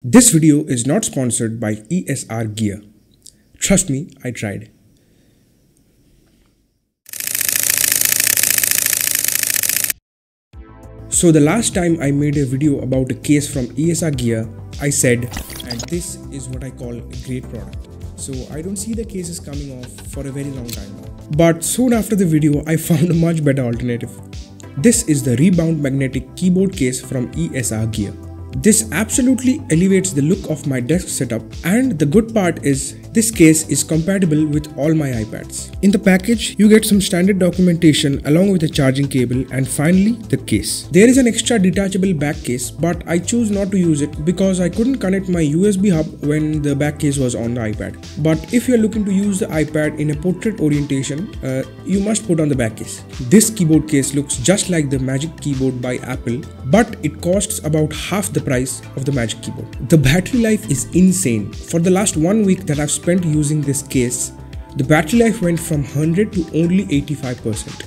This video is not sponsored by ESR Gear. Trust me, I tried. So the last time I made a video about a case from ESR Gear, I said, and this is what I call a great product. So I don't see the cases coming off for a very long time. But soon after the video, I found a much better alternative. This is the Rebound Magnetic Keyboard Case from ESR Gear. This absolutely elevates the look of my desk setup. And the good part is this case is compatible with all my iPads. In the package, you get some standard documentation along with a charging cable and finally the case. There is an extra detachable back case but I choose not to use it because I couldn't connect my USB hub when the back case was on the iPad. But if you're looking to use the iPad in a portrait orientation, uh, you must put on the back case. This keyboard case looks just like the Magic Keyboard by Apple but it costs about half the price of the Magic Keyboard. The battery life is insane. For the last one week that I've spent using this case, the battery life went from 100 to only 85%.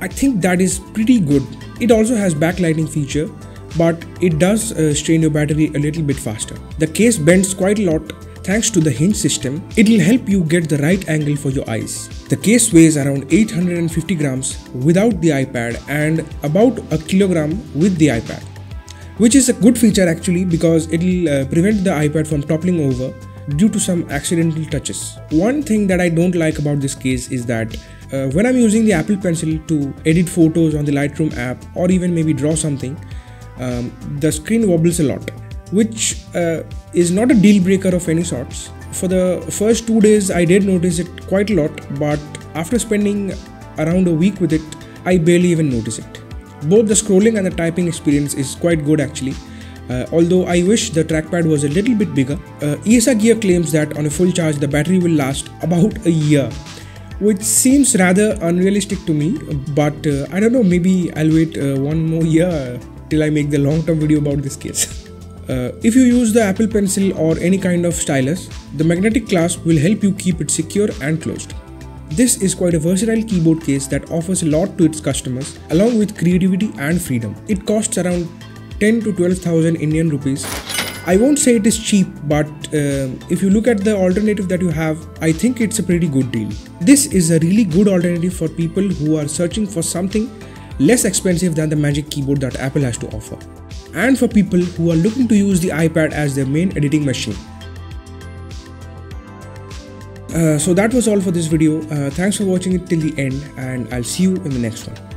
I think that is pretty good. It also has backlighting feature, but it does uh, strain your battery a little bit faster. The case bends quite a lot thanks to the hinge system. It will help you get the right angle for your eyes. The case weighs around 850 grams without the iPad and about a kilogram with the iPad which is a good feature actually because it will uh, prevent the iPad from toppling over due to some accidental touches. One thing that I don't like about this case is that uh, when I'm using the Apple Pencil to edit photos on the Lightroom app or even maybe draw something, um, the screen wobbles a lot, which uh, is not a deal breaker of any sorts. For the first two days, I did notice it quite a lot, but after spending around a week with it, I barely even notice it. Both the scrolling and the typing experience is quite good actually. Uh, although I wish the trackpad was a little bit bigger. Uh, ESR Gear claims that on a full charge the battery will last about a year, which seems rather unrealistic to me. But uh, I don't know, maybe I'll wait uh, one more year till I make the long-term video about this case. Uh, if you use the Apple Pencil or any kind of stylus, the magnetic clasp will help you keep it secure and closed. This is quite a versatile keyboard case that offers a lot to its customers along with creativity and freedom. It costs around 10 to 12,000 Indian rupees. I won't say it is cheap, but uh, if you look at the alternative that you have, I think it's a pretty good deal. This is a really good alternative for people who are searching for something less expensive than the Magic Keyboard that Apple has to offer, and for people who are looking to use the iPad as their main editing machine. Uh, so that was all for this video. Uh, thanks for watching it till the end, and I'll see you in the next one.